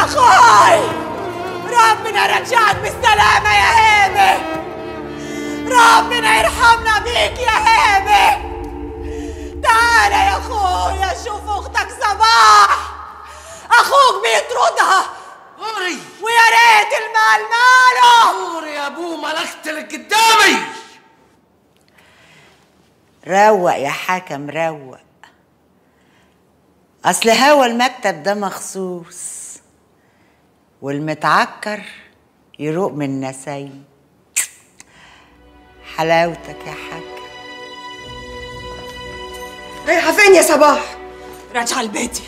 يا أخوي! ربنا رجعك بالسلامة يا هيبة ربنا يرحمنا بيك يا هيبة تعال يا اخويا شوف أختك صباح! أخوك بيطردها! غوري ويا ريت المال ماله! غوري يا ابوه ملكت لك قدامي! روق يا حكم روق! أصل هوا المكتب ده مخصوص. والمتعكر يروق من نسايم حلاوتك يا حكم رايحة فين يا صباح؟ راجعة لبيتي.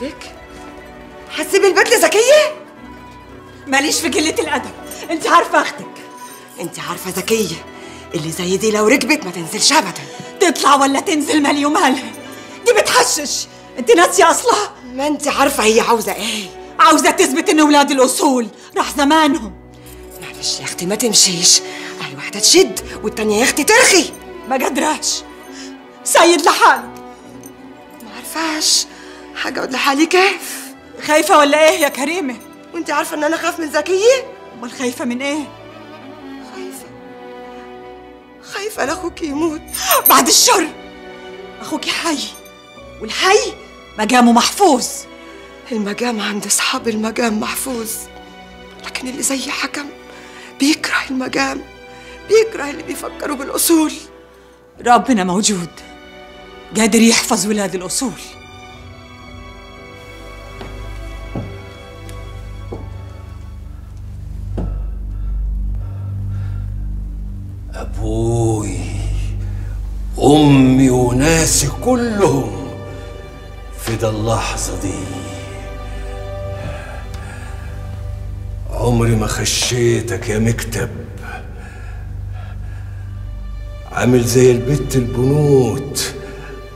بيتك؟ هتسيبي البيت لزكية؟ ماليش في قلة الأدب. أنت عارفة أختك. أنت عارفة زكية. اللي زي دي لو ركبت ما تنزلش أبدا. تطلع ولا تنزل مالي ومالها دي بتحشش. أنت ناسية أصلها. ما أنت عارفة هي عاوزة إيه. عاوزة تثبت إن ولاد الأصول. راح زمانهم. معلش يا أختي ما تمشيش. اي واحدة تشد والتانية يا أختي ترخي. ما قدراش. سيد لحاله. ما عارفاش حاجة أقول لحالي كيف؟ خايفة ولا إيه يا كريمة؟ وانت عارفة إن أنا خاف من زكية؟ أمال خايفة من إيه؟ خايفة. خايفة لأخوك يموت. بعد الشر. أخوك حي. والحي مقامه محفوظ. المقام عند أصحاب المقام محفوظ. لكن اللي زي حكم بيكره المقام بيكره اللي بيفكروا بالأصول. ربنا موجود قادر يحفظ ولاد الأصول. أبوي أمي وناسي كلهم في اللحظة دي. عمري ما خشيتك يا مكتب. عامل زي البت البنوت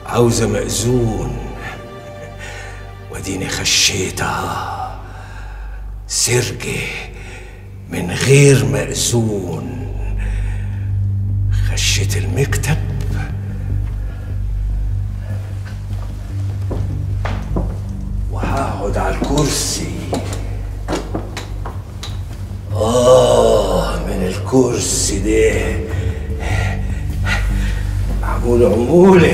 عاوزة مأذون. وديني خشيتها سرجة من غير مأذون. خشيت المكتب؟ وهقعد على الكرسي آه من الكرسي ده. معمول عمولة؟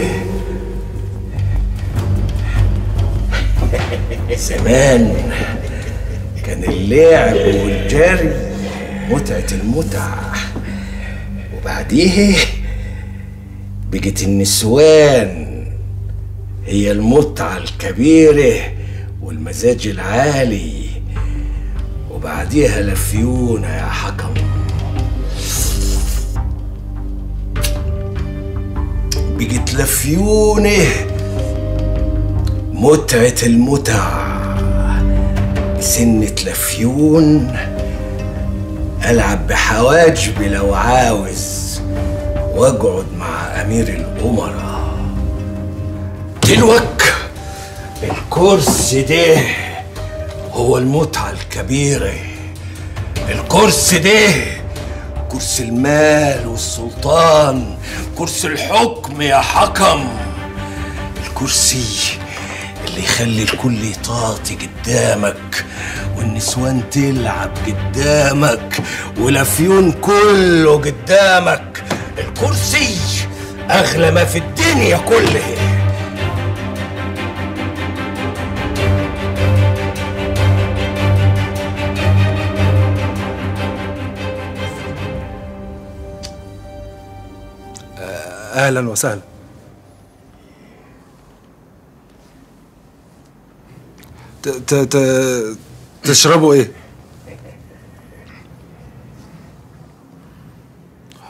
زمان كان اللعب والجري متعة المتع وبعديه بقت النسوان هي المتعة الكبيرة والمزاج العالي. وبعديها لفيونا يا حكم. بقت لفيونة متعة المتع سنة لفيون ألعب بحواجبي لو عاوز. وأقعد مع أمير الأمراء. دلوك الكرسي ده هو المتعة الكبيرة. الكرسي ده كرسي المال والسلطان كرسي الحكم يا حكم. الكرسي اللي يخلي الكل يطاطي قدامك والنسوان تلعب قدامك والأفيون كله قدامك. الكرسي أغلى ما في الدنيا كلها. أهلا وسهلا. ت ت ت تشربوا إيه؟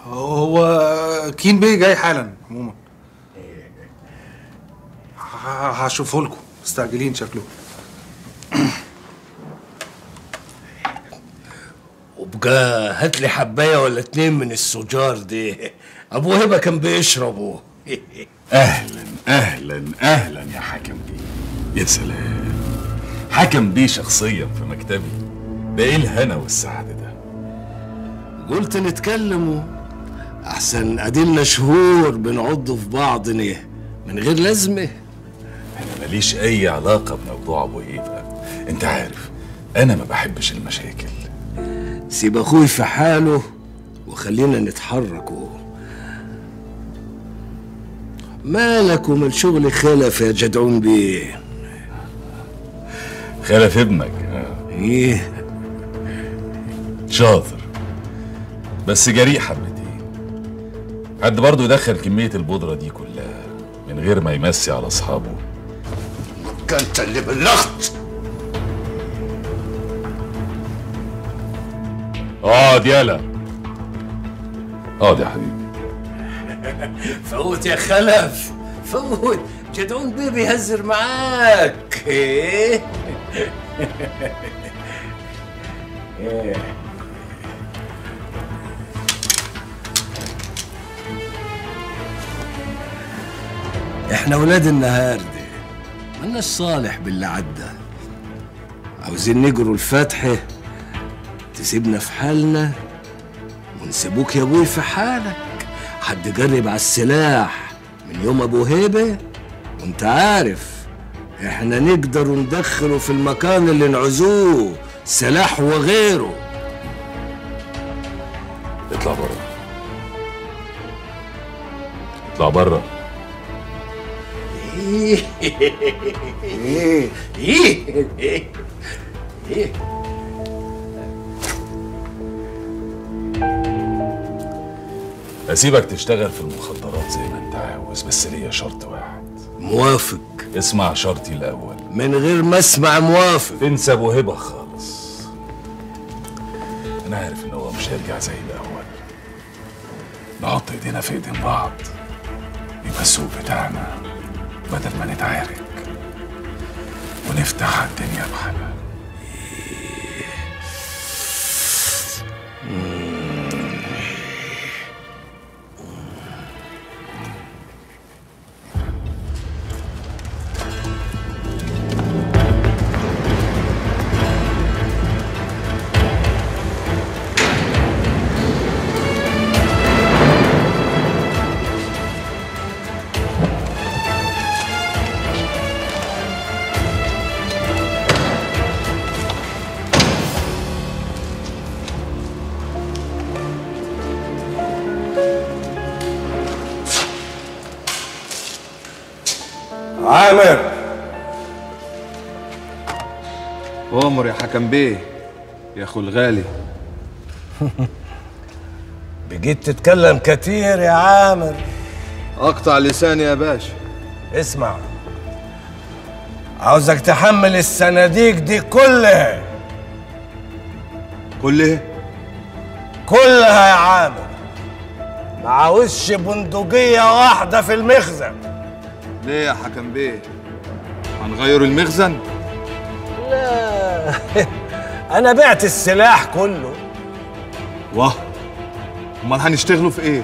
هو كين بيه جاي حالا عموما. هشوفه لكم. مستعجلين شكله. وبقى هات لي حباية ولا اتنين من السجار دي. أبو هبة كان بيشربوا أهلا أهلا أهلا يا حكم بيه. يا سلام. حكم بيه شخصيا في مكتبي. ده إيه الهنا والسعد ده؟ قلت نتكلموا. أحسن اديلنا شهور بنعض في بعض نه من غير لازمة. أنا ماليش أي علاقة بموضوع أبو هيبه أنت عارف أنا ما بحبش المشاكل. سيب أخوي في حاله وخلينا نتحرك. مالك ومن شغل خلف يا جدعون بيه خلف ابنك. إيه. شاطر. بس جريء حبتين حد برضه يدخل كمية البودرة دي كلها من غير ما يمسي على أصحابه. انت اللي بلغت اقعد يالا اقعد يا حبيبي. فوت يا خلف. فوت. جدعون بيه بيهزر معاك. إيه؟ إحنا ولاد النهار ده مالناش صالح باللي عدى. عاوزين نجروا الفتحة تسيبنا في حالنا ونسيبوك يا أبوي في حالك. حد جرب على السلاح من يوم أبو هيبة؟ وأنت عارف إحنا نقدر ندخله في المكان اللي نعوزوه سلاح وغيره. اطلع بره اطلع بره إيه إيه إيه أسيبك تشتغل في المخدرات زي ما أنت عاوز بس ليا شرط واحد. موافق. اسمع شرطي الأول. من غير ما أسمع موافق. تنسى أبو هبة خالص. أنا عارف إن هو مش هيرجع زي الأول. نحط إيدينا في إيدين بعض. يبقى السوق بتاعنا بدل ما نتعارك. ونفتح الدنيا بحالها يا حكم بيه يا أخو الغالي بقيت تتكلم كتير يا عامر أقطع لساني يا باشا اسمع عاوزك تحمل الصناديق دي كلها كل إيه؟ كلها يا عامر ما عاوزش بندقية واحدة في المخزن ليه يا حكم بيه؟ هنغير المخزن؟ لا أنا بعت السلاح كله. واه أمال هنشتغلوا في إيه؟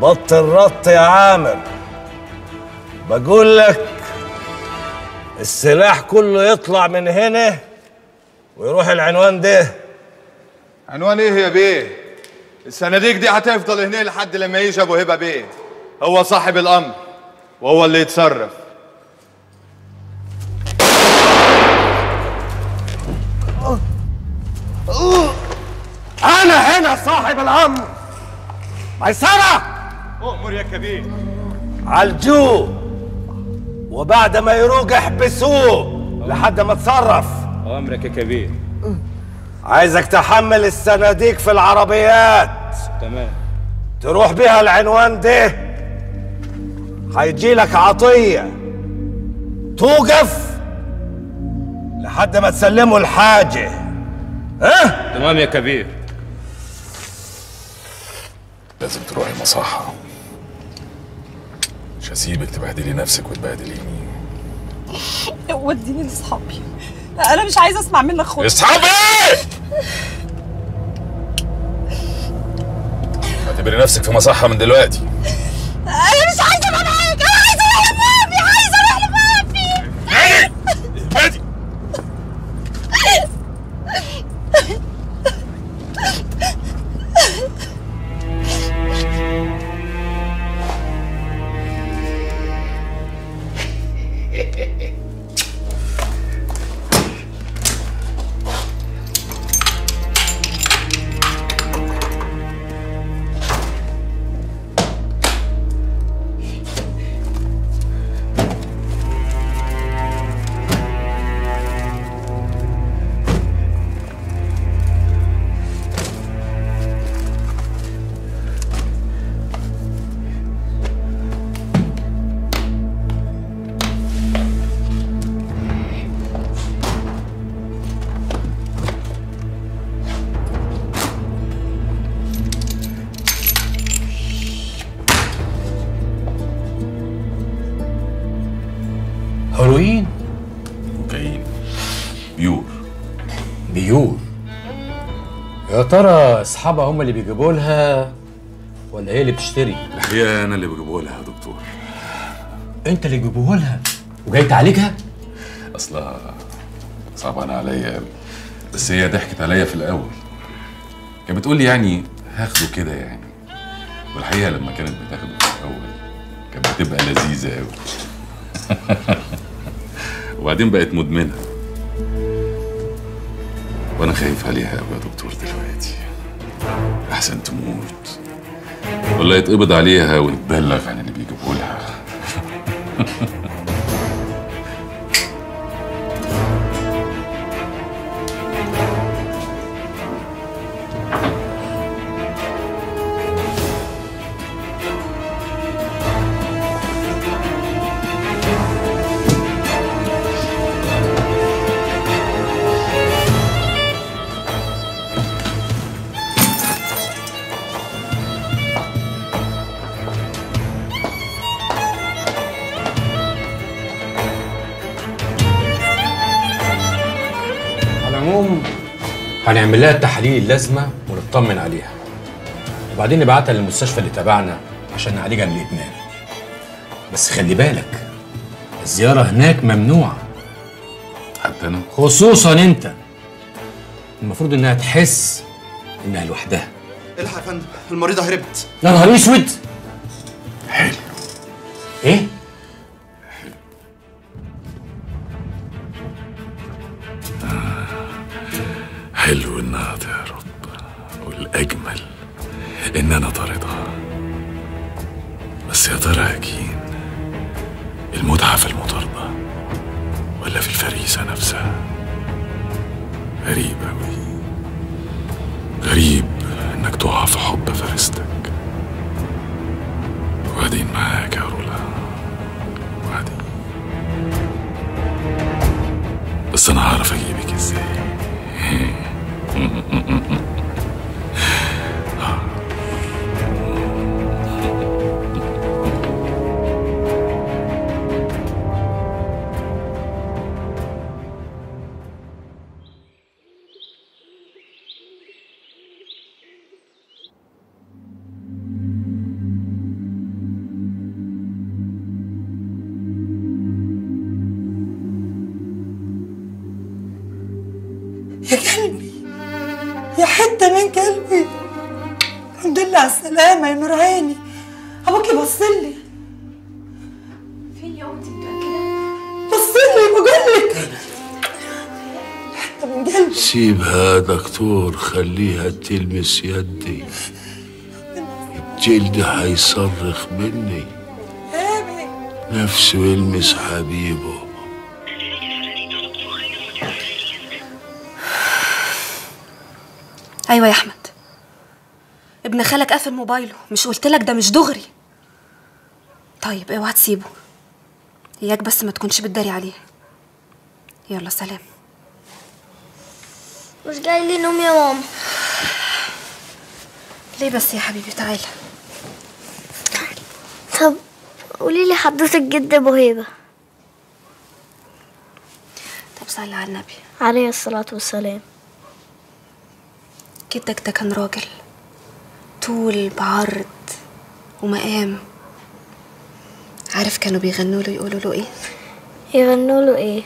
بطل رط يا عامر. بقول لك السلاح كله يطلع من هنا ويروح العنوان ده. عنوان إيه يا بيه؟ الصناديق دي هتفضل هنا لحد لما يجي أبو هبة بيه. هو صاحب الأمر وهو اللي يتصرف. أنا هنا صاحب الأمر. ميسرة! أمر يا كبير. عالجوه وبعد ما يروق احبسوه لحد ما اتصرف. أمرك يا كبير. عايزك تحمل الصناديق في العربيات. تمام. تروح بيها العنوان ده. هيجي لك عطية. توقف لحد ما تسلمه الحاجة. ها؟ تمام يا كبير. لازم تروحي مصحة. مش هسيبك تبهدلي نفسك وتبهدليني. وديني لأصحابي. أنا مش عايزة أسمع منك خالص. أصحابي! اعتبري نفسك في مصحة من دلوقتي. أنا مش يا ترى اصحابها هم اللي بيجيبوا لها ولا هي اللي بتشتري؟ الحقيقة أنا اللي بجيبه لها يا دكتور. أنت اللي بيجيبوها لها وجاي تعالجها؟ أصلها صعبانه عليا بس هي ضحكت عليا في الأول. كانت بتقول لي يعني هاخده كده يعني. والحقيقة لما كانت بتاخده في الأول كانت بتبقى لذيذة قوي وبعدين بقت مدمنة. وأنا خايف عليها قوي يا دكتور دلوقتي. احسن تموت ولا يتقبض عليها ويتبلغ عن اللي بيجيبوا لها. هنعمل لها التحاليل اللازمه ونطمن عليها. وبعدين نبعتها للمستشفى اللي تبعنا عشان نعالجها من الإدمان. بس خلي بالك الزيارة هناك ممنوعة. حتى أنا؟ خصوصا أنت. المفروض إنها تحس إنها لوحدها. الحق يا فندم المريضة هربت. يا نهار أسود! حلو. إيه؟ والاجمل ان أنا طاردها بس يا ترى يا كين المتعة في المطاردة. يا قلبي يا حتة من قلبي. الحمد لله على السلامة يا نور عيني. أبوكي بصلي فين يا أختي متأكدة؟ بصلي بقولك حتة من قلبي. سيبها يا دكتور خليها تلمس يدي. الجلد هيصرخ مني. نفسه يلمس حبيبه. أيوة يا أحمد. ابن خالك قافل موبايله. مش قلتلك ده مش دغري. طيب اوعى تسيبه. إياك بس ما تكونش بتداري عليه. يلا سلام. مش جاي لي نوم يا ماما. ليه بس يا حبيبي؟ تعالى. طب قولي لي حدوثة الجد أبو هيبة. طب صلي على النبي. عليه الصلاة والسلام. جدك ده كان راجل طول بعرض ومقام. عارف كانوا بيغنوا له يقولوا له إيه؟ يغنوا له إيه؟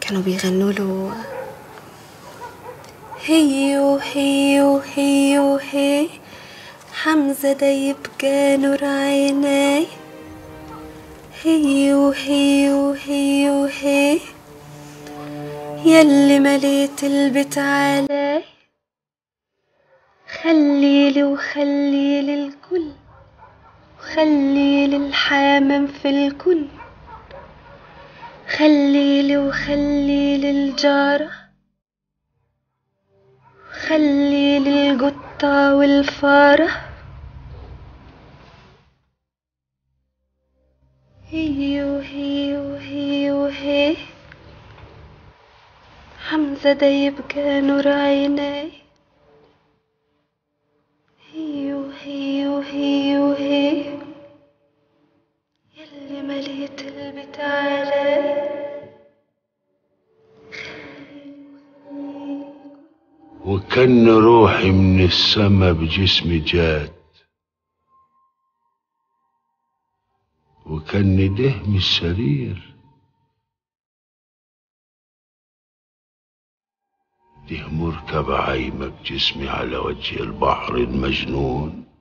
كانوا بيغنوا له هيو هيو هيو هي. حمزة ده يبقى نور عيناي. هيو هيو هيو هي. يلي مليت البيت علي خليلي وخليلي الكل وخليلي الحمام في الكل. خليلي وخليلي الجارة خليلي القطة والفارة. هيو هيو هيو هي. حمزة ده يبقى نور عيناي هيو هيو هيو هي يلي مليت البيت علي. وكان روحي من السما بجسمي جات. وكان ده من السرير. ده مركب عايمة بجسمي على وجه البحر المجنون.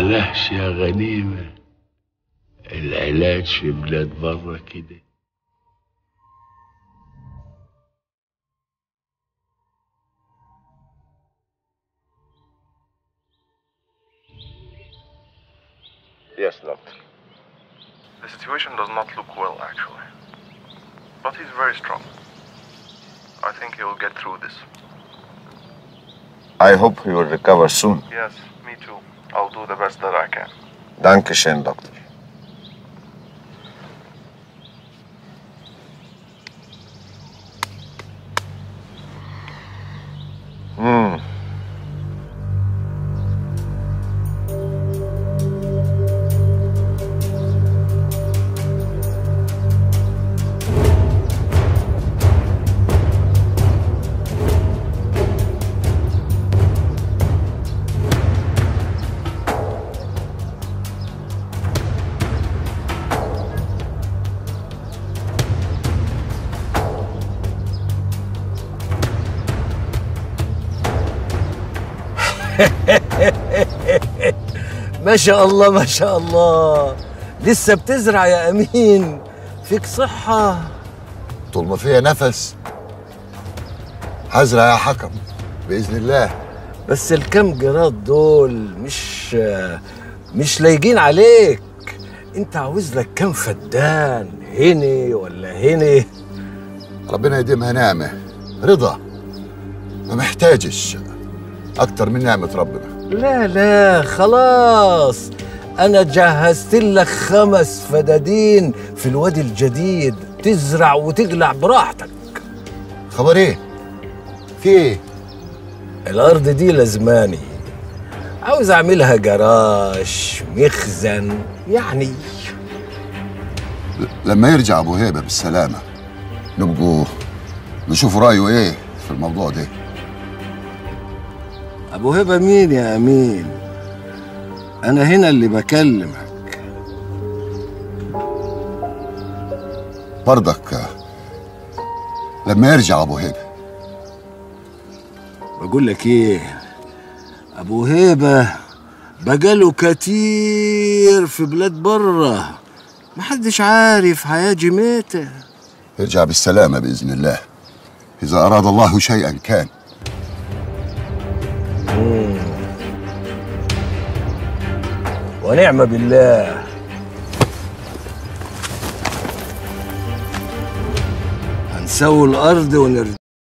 معلش يا غنيمة العلاج في بلاد برا كده Yes, doctor. The situation does not look well, actually. But he's very strong. I think he will get through this. I hope he will recover soon. Yes, me too. I'll do the best that I can. Dankeschön, doctor. ما شاء الله ما شاء الله. لسه بتزرع يا أمين. فيك صحة. طول ما فيها نفس. هزرع يا حكم بإذن الله. بس الكم جراد دول مش مش لايقين عليك. أنت عاوز لك كم فدان؟ هني ولا هني ربنا يديمها نعمة. رضا ما محتاجش. أكتر من نعمة ربنا. لا لا خلاص. أنا جهزت لك خمس فدادين في الوادي الجديد. تزرع وتقلع براحتك. خبر إيه؟ في إيه؟ الأرض دي لزماني عاوز أعملها جراج مخزن يعني. لما يرجع أبو هيبة بالسلامة نبقوا نشوف رأيه إيه في الموضوع ده. ابو هبه مين يا أمين؟ أنا هنا اللي بكلمك. برضك لما يرجع أبو هيبه بقول لك إيه؟ أبو هيبه بقاله كتير في بلاد بره محدش عارف هيجي متى يرجع بالسلامة بإذن الله. إذا أراد الله شيئا كان. ونعم بالله. هنسوي الأرض ونرجع